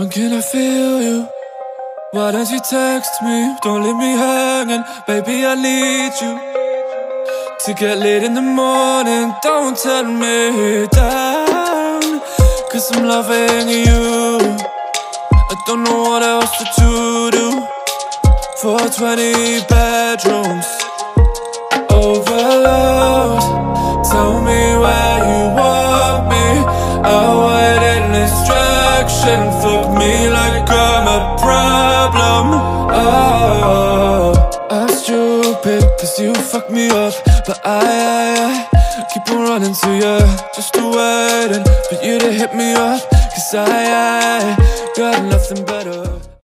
When can I feel you? Why don't you text me? Don't leave me hanging, baby. I need you to get late in the morning. Don't tell me down, cause I'm loving you. I don't know what else to do for 20 bedrooms. Overload, tell me where you want me. Avoiding distraction, fuck me like I'm a problem. Oh, I'm stupid, cause you fuck me up. But I, I, I keep on running to you, just waiting for you to hit me up. Cause I, I got nothing better.